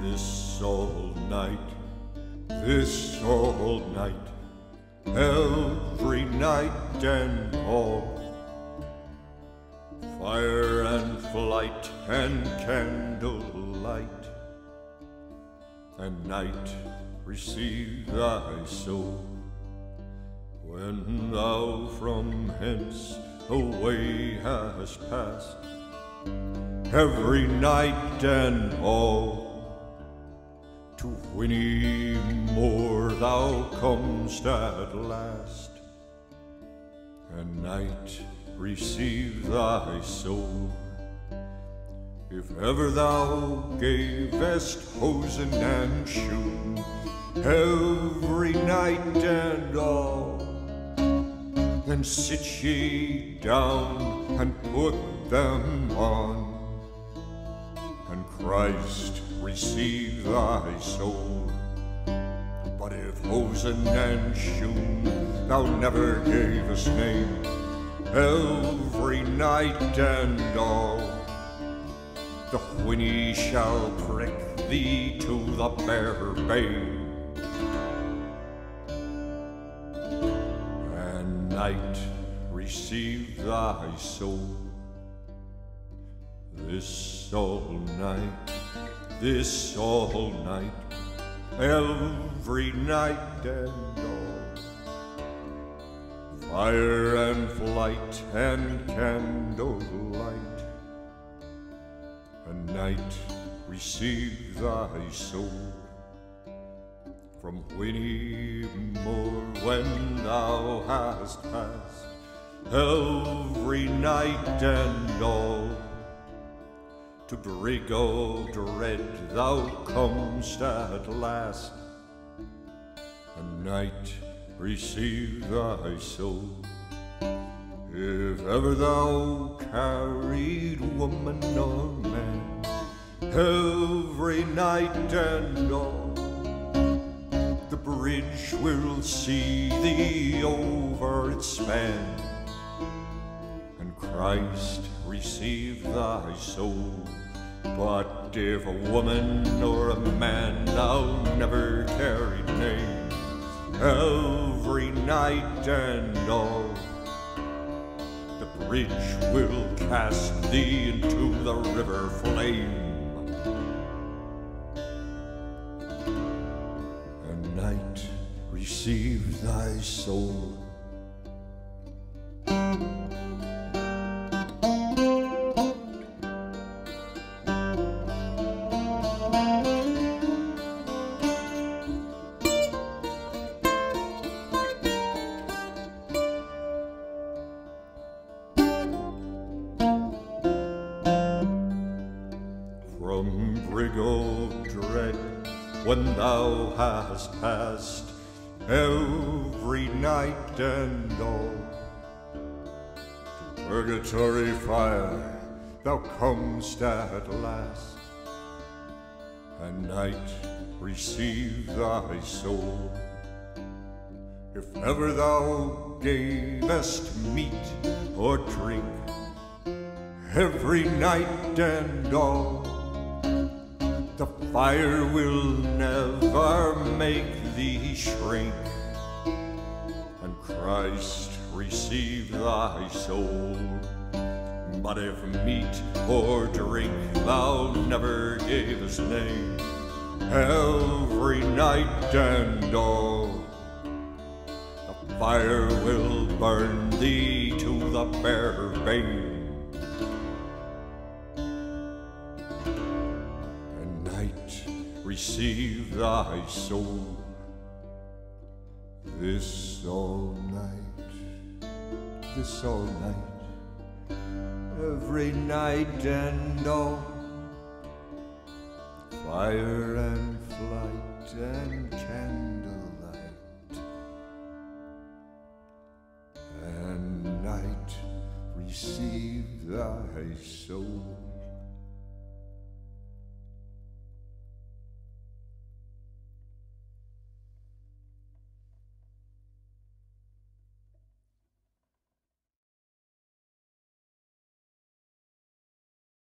This all night, this all night, every night and all. Fire and flight and candlelight, and night receive thy soul. When thou from hence away hast passed, every night and all. To Winnie Moore thou comest at last, and night receive thy soul. If ever thou gavest hosen and shoon every night and all, then sit ye down and put them on, and Christ receive thy soul. But if hosen and shoon thou never gavest name, every night and all, the whinny shall prick thee to the bare bane. And night receive thy soul. This all night, this all night, every night and all. Fire and flight and candlelight, and night receive thy soul from Winnie Moore when thou hast passed every night and all. To Brig o' Dread thou comest at last, and night receive thy soul. If ever thou carried woman or man, every night and all, the bridge will see thee over its span, and Christ receive thy soul. But if a woman or a man thou never carried name, every night and all, the bridge will cast thee into the river flame. And night receive thy soul. From Brigo dread, when thou hast passed every night and all, to purgatory fire thou comest at last, and night receive thy soul. If ever thou gavest meat or drink, every night and all, the fire will never make thee shrink, and Christ receive thy soul. But if meat or drink thou never gavest name, every night and all, the fire will burn thee to the bare bane. Receive thy soul. This all night, this all night, every night and all, fire and flight and candlelight, and night receive thy soul.